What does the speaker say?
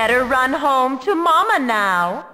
better run home to Mama now.